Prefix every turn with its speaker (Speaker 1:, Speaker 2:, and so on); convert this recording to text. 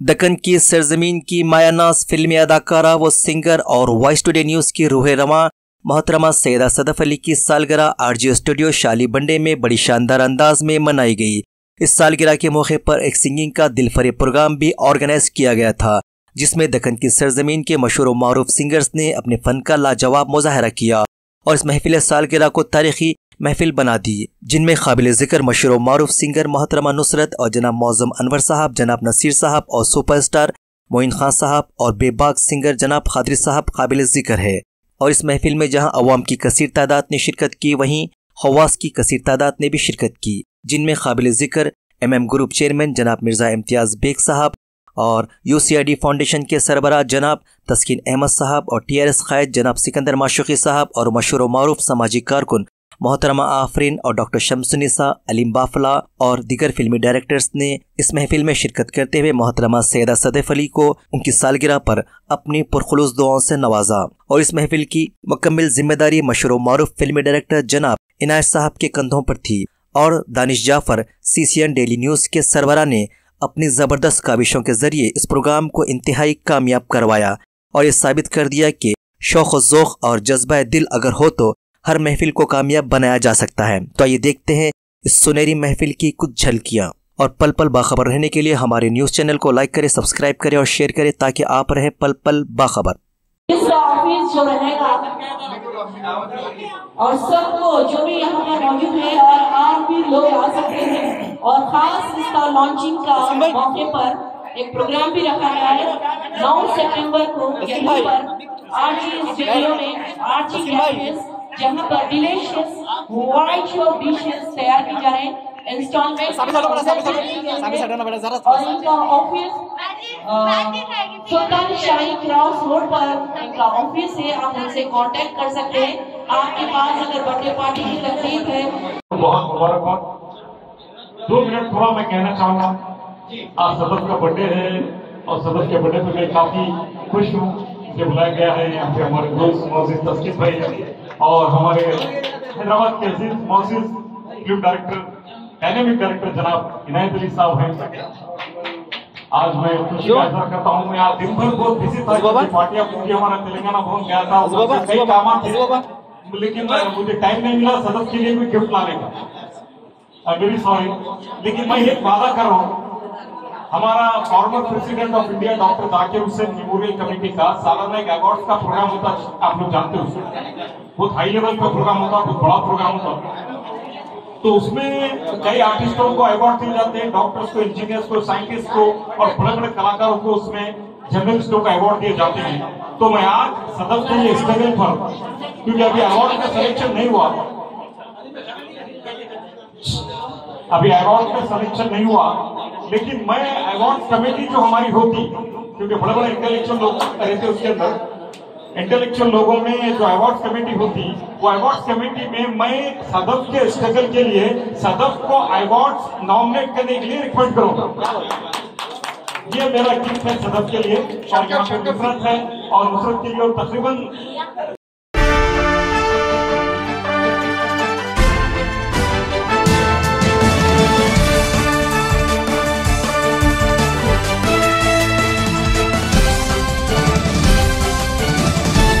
Speaker 1: दक्कन की सरजमीन की मायानास फिल्मी अदाकारा व सिंगर और वॉइस टुडे न्यूज़ की रूह रमा, मोहतरमा सैदा सदफ अली की सालगिरह आरजी स्टूडियो शाली बंडे में बड़ी शानदार अंदाज में मनाई गई। इस सालगिरह के मौके पर एक सिंगिंग का दिलफरे प्रोग्राम भी ऑर्गेनाइज किया गया था, जिसमें दक्कन की सरजमीन के मशहूर मरूफ सिंगर्स ने अपने फन का लाजवाब मुजाहरा किया और इस महफिल सालगिरह को तारीखी महफिल बना दी। जिनमें काबिल ज़िक्र मशहूर मरूफ सिंगर मोहतरमा नुसरत और जनाब मौजम अनवर साहब, जनाब नसीर साहब और सुपरस्टार मोइन खान साहब और बेबाक सिंगर जनाब खादरी साहब काबिल ज़िक्र है। और इस महफिल में जहाँ अवाम की कसर तादाद ने शिरकत की, वहीं हवास की कसर तादाद ने भी शिरकत की, जिनमें काबिल ज़िक्र एम एम ग्रुप चेयरमैन जनाब मिर्ज़ा इम्तियाज़ बेग साहब और U C I D foundation के सरबरा जनाब तस्किन अहमद साहब और टी आर एस कैद जनाब सिकंदर माशुकी साहब और मशहूर मरूफ समाजी कारकुन मोहतरमा आफरीन और डॉक्टर शमसनिसा अलीम बाफला और दिगर फिल्मी डायरेक्टर्स ने इस महफिल में शिरकत करते हुए मोहतरमा सैदा सदैफ अली को उनकी सालगिरह पर अपनी पुरखलूस दुआओं से नवाजा और इस महफिल की मुकम्मल ज़िम्मेदारी मशहूर मरूफ फिल्मी डायरेक्टर जनाब इनायत साहब के कंधों पर थी और Danish Jafar C C N daily news के सरबरा ने अपनी ज़बरदस्त काविशों के ज़रिए इस प्रोग्राम को इंतहाई कामयाब करवाया और ये साबित कर दिया कि शौक ज़ोक और जज्बा दिल अगर हो तो हर महफिल को कामयाब बनाया जा सकता है। तो आइए देखते हैं इस सुनहरी महफिल की कुछ झलकियाँ। और पल पल बाखबर रहने के लिए हमारे न्यूज़ चैनल को लाइक करें सब्सक्राइब करें और शेयर करें ताकि आप रहे पल पल बाखबर
Speaker 2: ऑफ़िस जो रहेगा और सबको जो भी यहाँ पर मौजूद है और आप भी लोग आ सकते हैं। और खास इसका लॉन्चिंग का मौके पर एक प्रोग्राम भी रखा गया है। 9 सितंबर को यहीं पर आरजी स्टूडियो में आरजी कैफेस जहाँ पर डिलीशियस वाइट शो डिशेस तैयार की जा रहे हैं। इंस्टॉलमेंट और इनका office Sultan Shahi cross road पर इनका ऑफ़िस है। आप उनसे कांटेक्ट कर सकते हैं। आपके पास अगर बर्थडे पार्टी की तकलीफ़ है
Speaker 3: बहुत मुबारकबाद। दो मिनट थोड़ा मैं कहना चाहूँगा। आज सदस्य का बर्थडे है और सदस्य के बर्थडे पे मैं काफ़ी खुश हूँ। मुझे बुलाया गया है। यहाँ पे हमारे दोस्त मोहसिस तस्किस भाई और हमारे हैदराबाद के अज़ीज़ मोहसिस फ़िल्म डायरेक्टर डायनेमिक डायरेक्टर जनाब इनायत अली साहब हैं। आज मैं खुशी का इजहार करता हूँ। मैं आज दिन भर बहुत बिज़ी था क्योंकि पार्टियाँ पूरी हमारा तेलंगाना भवन गया था। कई काम थे। लेकिन मुझे टाइम नहीं मिला सदस्य के लिए भी गिफ्ट लाने का। वेरी सॉरी लेकिन मैं एक वादा कर रहा हूँ हमारा former president of India doctor Zakir Hussain memorial committee का सालाना एक अवार्ड का प्रोग्राम होता है आप लोग जानते हो बहुत हाई लेवल का प्रोग्राम होता, बहुत बड़ा प्रोग्राम होता। तो उसमें कई आर्टिस्टों को अवार्ड दिए जाते हैं डॉक्टर्स को इंजीनियर्स को साइंटिस्ट को और बड़े बड़े कलाकारों को उसमें जर्नलिस्टों का अवार्ड दिए जाते हैं। तो मैं आज सदस्य के लिए स्ट्रगल पर क्योंकि अभी अवार्ड का सिलेक्शन नहीं हुआ। अभी अवार्ड का सिलेक्शन नहीं हुआ। लेकिन मैं अवार्ड कमेटी जो हमारी होती क्योंकि बड़े बड़े इंटेलेक्चुअल लोग रहते उसके अंदर इंटेलेक्चुअल लोगों में जो अवार्ड कमेटी होती, वो अवार्ड कमेटी में मैं सदफ के स्ट्रगल के लिए सदफ को अवार्ड नॉमिनेट करने के लिए रिक्वेस्ट करूँगा। ये मेरा गिफ्ट है सदफ के लिए, और यहाँ पे है, और नुसरत के लिए तकरीबन